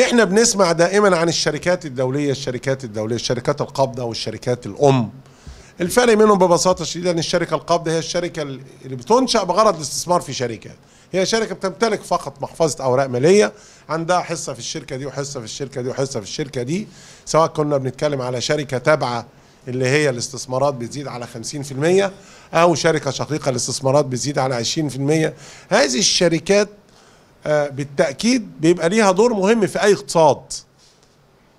إحنا بنسمع دائما عن الشركات الدولية الشركات الدولية الشركات القابضة والشركات الأم. الفرق منهم ببساطة شديده إن الشركة القابضة هي الشركة اللي بتنشأ بغرض الاستثمار في شركه هي شركة بتمتلك فقط محفظة أوراق مالية عندها حصة في الشركة دي وحصة في الشركة دي وحصة في الشركة دي. سواء كنا بنتكلم على شركة تابعة اللي هي الاستثمارات بتزيد على 50% أو شركة شقيقة الاستثمارات بتزيد على 20% هذه الشركات بالتأكيد بيبقى ليها دور مهم في أي اقتصاد.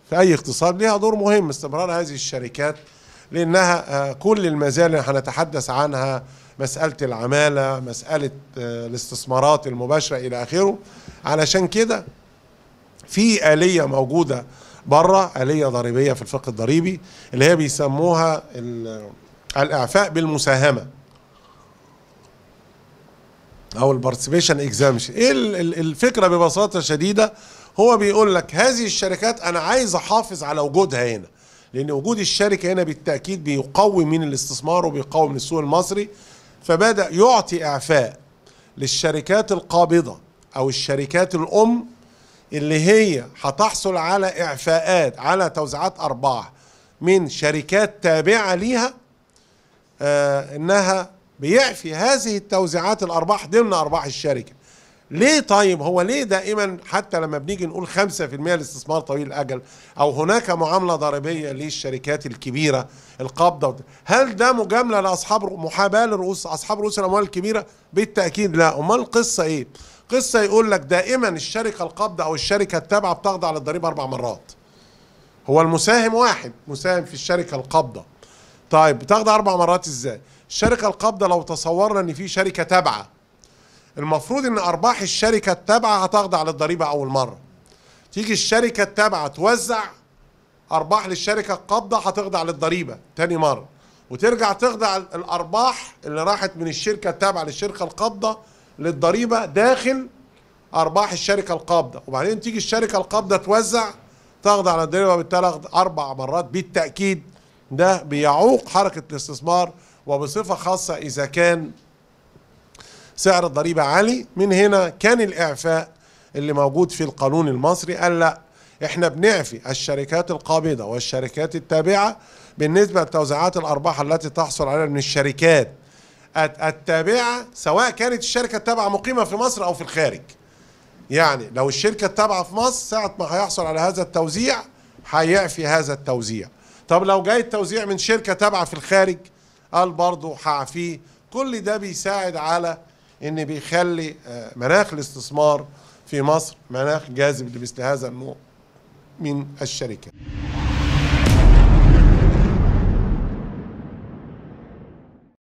في أي اقتصاد ليها دور مهم استمرار هذه الشركات لأنها آه، كل المزايا اللي هنتحدث عنها مسألة العمالة مسألة آه، الاستثمارات المباشرة إلى آخره. علشان كده في آلية موجودة بره آلية ضريبية في الفقه الضريبي اللي هي بيسموها الإعفاء بالمساهمة. أو ال participation exemption إيه الفكرة ببساطة شديدة؟ هو بيقول لك هذه الشركات أنا عايز أحافظ على وجودها هنا لأن وجود الشركة هنا بالتأكيد بيقوي من الاستثمار وبيقوي من السوق المصري فبدأ يعطي إعفاء للشركات القابضة أو الشركات الأم اللي هي هتحصل على إعفاءات على توزيعات أرباح من شركات تابعة ليها آه إنها بيعفي هذه التوزيعات الأرباح ضمن أرباح الشركة. ليه طيب؟ هو ليه دائما حتى لما بنيجي نقول 5% الاستثمار طويل الأجل أو هناك معاملة ضريبية للشركات الكبيرة القابضة؟ هل ده مجاملة لأصحاب محاباة لرؤوس أصحاب رؤوس الأموال الكبيرة؟ بالتأكيد لا. أمال القصة إيه؟ قصة يقول لك دائما الشركة القابضة أو الشركة التابعة بتخضع للضريبة أربع مرات. هو المساهم واحد مساهم في الشركة القابضة. طيب بتخضع أربع مرات إزاي؟ الشركة القابضه لو تصورنا إن في شركة تابعة. المفروض إن أرباح الشركة التابعة هتخضع للضريبه أول مرة. تيجي الشركة التابعة توزع أرباح للشركة القابضه هتخضع للضريبه تاني مرة. وترجع تخضع الأرباح اللي راحت من الشركة التابعة للشركة القابضه للضريبة داخل أرباح الشركة القابضه وبعدين تيجي الشركة القابضه توزع تخضع للضريبه بالتالي أربع مرات بالتأكيد ده بيعوق حركة الاستثمار وبصفة خاصة إذا كان سعر الضريبة عالي. من هنا كان الإعفاء اللي موجود في القانون المصري. قال لا إحنا بنعفي الشركات القابضة والشركات التابعة بالنسبة لتوزيعات الأرباح التي تحصل عليها من الشركات التابعة سواء كانت الشركة التابعة مقيمة في مصر أو في الخارج. يعني لو الشركة التابعة في مصر ساعة ما هيحصل على هذا التوزيع هيعفي هذا التوزيع. طب لو جاي التوزيع من شركة تابعة في الخارج قال برضه هعفيه. كل ده بيساعد على إن بيخلي آه، مناخ الاستثمار في مصر مناخ جاذب لمثل هذا النوع من الشركات